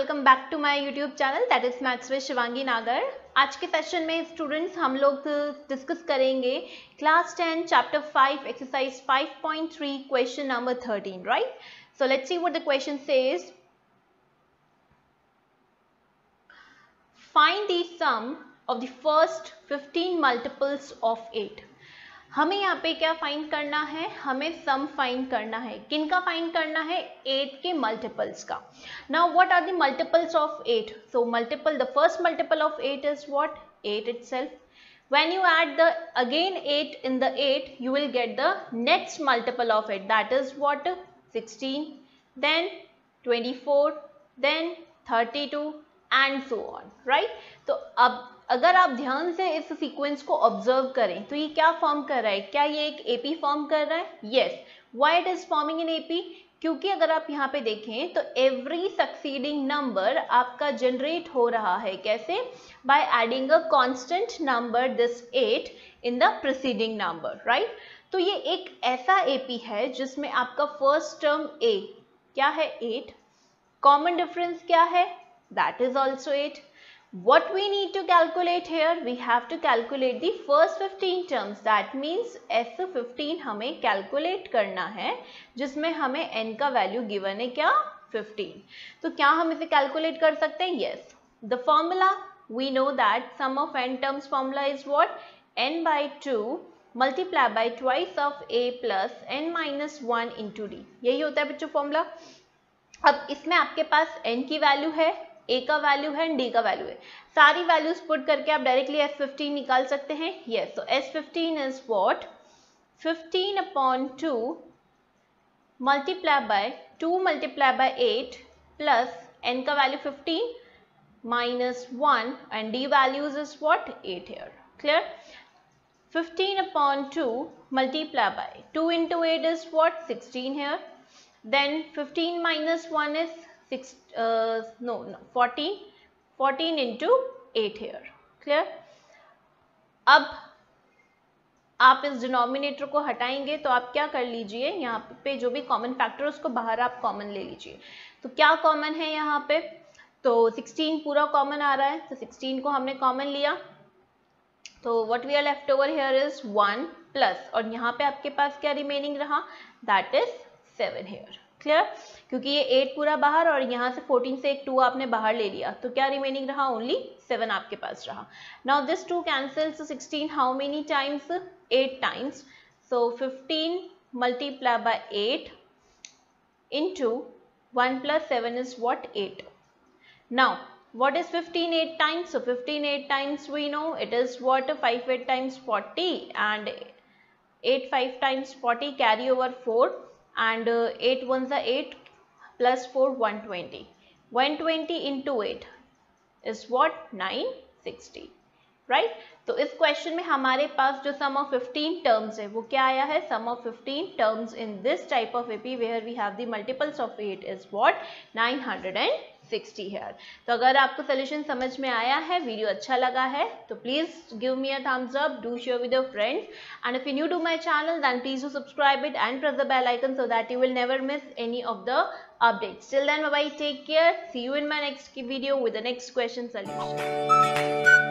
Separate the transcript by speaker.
Speaker 1: Back to my YouTube channel that is maths with Shivangi Nagar आज के session में students हम लोग डिस्कस करेंगे class 10 chapter 5 exercise 5.3 question number 13 right so let's see what the question says find the sum of the first 15 multiples of 8 हमें यहाँ पे क्या फाइंड करना है? हमें सम फाइंड करना है। किन का फाइंड करना है? एट के मल्टीपल्स का। Now what are the multiples of eight so multiple the first multiple of eight is what 8 itself. When you add the, again 8 in the 8 you will get the next multiple of it that is what? 16 then 24 then 32 and so on right तो अब, अगर आप ध्यान से इस sequence को observe करें तो ये क्या फॉर्म कर रहा है? क्या ये एक एपी फॉर्म कर रहा है? Yes why it is forming in AP क्योंकि अगर आप यहाँ पे देखें तो एवरी सक्सीडिंग नंबर आपका जनरेट हो रहा है। कैसे? By adding a constant number this eight in the preceding number right तो ये एक ऐसा एपी है जिसमें आपका फ़र्स्ट टर्म ए क्या है? एट कॉमन डिफरेंस क्या है? That is also 8 what we need to calculate here we have to calculate the first 15 terms that means s15 हमें calculate करना है जिसमें हमें n का value given है क्या 15 तो क्या हम इसे calculate कर सकते हैं yes the formula we know that sum of n terms formula is what n by 2 multiply by twice of a plus n minus 1 into d यही होता है बच्चों फॉर्मूला अब इसमें आपके पास n की वैल्यू है ए का वैल्यू है डी का वैल्यू है। सारी वैल्यूज़ पुट करके आप डायरेक्टली एस फिफ्टीन निकाल सकते हैं। यस तो S fifteen is what fifteen upon two multiply by two multiply by eight plus N का value fifteen minus 1 and d values is what? 8 here. Clear? 15 upon 2 multiply by 2 into 8 is what? 16 here. Then 15 minus 1 is six uh, no, no 14 14 into 8 here clear? अब आप इस denominator को हटाएँगे तो आप क्या कर लीजिए यहाँ पे जो भी कॉमन फैक्टर उसको बाहर आप कॉमन ले लीजिए। तो क्या कॉमन है यहाँ पे? तो 16 पूरा कॉमन आ रहा है तो 16 को हमने कॉमन लिया। तो what we are left over here is one plus और यहाँ पे आपके पास क्या रिमेनिंग रहा? That is seven here clear क्योंकि ये एट पूरा बाहर और यहाँ से फोर्टीन से एक टू आपने बाहर ले लिया। तो क्या रिमेनिंग रहा? ओनली सेवन आपके पास रहा। Now this two cancels sixteen how many times eight times so fifteen multiply by eight into 1 plus 7 is what? 8 now, what is 15 8 times? So 15 8 times we know it is what? 5 8 times 40 and 8 5 times 40 carry over 4 and uh, 8 ones are 8 plus 4 120 120 into 8 is what? 960 right right? तो इस question में हमारे पास जो सम of 15 terms है वो क्या आया है? Sum of 15 terms in this type of AP where we have the multiples of 8 is what 960 here तो अगर आपको सोल्यूशन समझ में आया है वीडियो अच्छा लगा है तो please give me a thumbs up do share with your friends and if you new to my channel then please you subscribe it and press the bell icon so that you will never miss any of the updates. Till then bye bye take care. See you in my next video with next question solution.